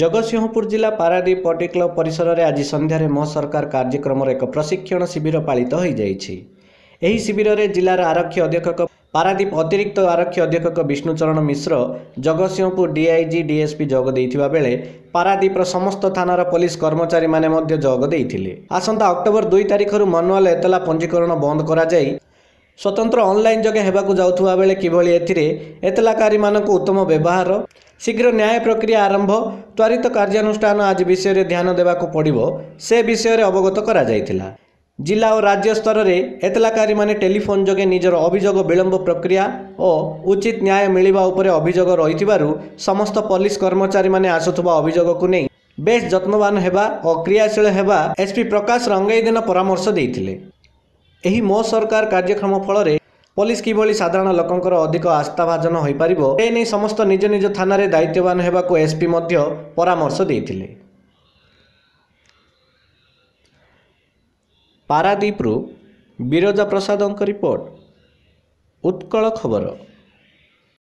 ଜଗତସିଂହପୁର ଜିଲ୍ଲା ପାରାଦ୍ୱୀପ ପଟି କ୍ଲବ ପରିସରରେ ଆଜି ସନ୍ଧ୍ୟାରେ ମୋ ସରକାର କାର୍ଯ୍ୟକ୍ରମର ଏକ ପ୍ରଶିକ୍ଷଣ ଶିବିର ପାଳିତ ହୋଇଯାଇଛି। ଏହି ଶିବିରରେ ଜିଲ୍ଲାର ଆରକ୍ଷୀ ଅଧୀକ୍ଷକ ପାରାଦ୍ୱୀପ ଅତିରିକ୍ତ ଆରକ୍ଷୀ ଅଧୀକ୍ଷକ ବିଷ୍ଣୁଚରଣ ମିଶ୍ର ଜଗତସିଂହପୁର ଡିଆଇଜି ଡିଏସ୍ପି ଯୋଗ ଦେଇଥିବା ବେଳେ ପାରାଦ୍ୱୀପର ସମସ୍ତ ଥାନାର ପୋଲିସ କର୍ମଚାରୀମାନେ ମଧ୍ୟ ଯୋଗ ଦେଇଥିଲେ। ଆସନ୍ତା ଅକ୍ଟୋବର ଦୁଇ ତାରିଖରୁ ମାନୁଆଲ ଏତଲା ପଞ୍ଜୀକରଣ ବନ୍ଦ କରାଯାଇ ସ୍ୱତନ୍ତ୍ର ଅନଲାଇନ୍ ଯୋଗେ ହେବାକୁ ଯାଉଥିବା ବେଳେ କିଭଳି ଏଥିରେ ଏତଲାକାରୀମାନଙ୍କୁ ଉତ୍ତମ ବ୍ୟବହାର ଶୀଘ୍ର ନ୍ୟାୟ ପ୍ରକ୍ରିୟା ଆରମ୍ଭ ତ୍ୱରିତ କାର୍ଯ୍ୟାନୁଷ୍ଠାନ ଆଦି ବିଷୟରେ ଧ୍ୟାନ ଦେବାକୁ ପଡ଼ିବ ସେ ବିଷୟରେ ଅବଗତ କରାଯାଇଥିଲା। ଜିଲ୍ଲା ଓ ରାଜ୍ୟ ସ୍ତରରେ ଏତଲାକାରୀମାନେ ଟେଲିଫୋନ୍ ଯୋଗେ ନିଜର ଅଭିଯୋଗ ବିଳମ୍ବ ପ୍ରକ୍ରିୟା ଓ ଉଚିତ ନ୍ୟାୟ ମିଳିବା ଉପରେ ଅଭିଯୋଗ ରହିଥିବାରୁ ସମସ୍ତ ପୋଲିସ କର୍ମଚାରୀମାନେ ଆସୁଥିବା ଅଭିଯୋଗକୁ ନେଇ ବେଶ୍ ଯତ୍ନବାନ ହେବା ଓ କ୍ରିୟାଶୀଳ ହେବା ଏସ୍ପି ପ୍ରକାଶ ରଙ୍ଗେଇଦିନ ପରାମର୍ଶ ଦେଇଥିଲେ। ଏହି ମୋ ସରକାର କାର୍ଯ୍ୟକ୍ରମ ଫଳରେ ପୋଲିସ କିଭଳି ସାଧାରଣ ଲୋକଙ୍କର ଅଧିକ ଆସ୍ଥାଭାଜନ ହୋଇପାରିବ ଏ ନେଇ ସମସ୍ତ ନିଜ ନିଜ ଥାନାରେ ଦାୟିତ୍ୱବାନ ହେବାକୁ ଏସ୍ପି ମଧ୍ୟ ପରାମର୍ଶ ଦେଇଥିଲେ। ପାରାଦ୍ୱୀପରୁ ବିରଜା ପ୍ରସାଦଙ୍କ ରିପୋର୍ଟ ଉତ୍କଳ ଖବର।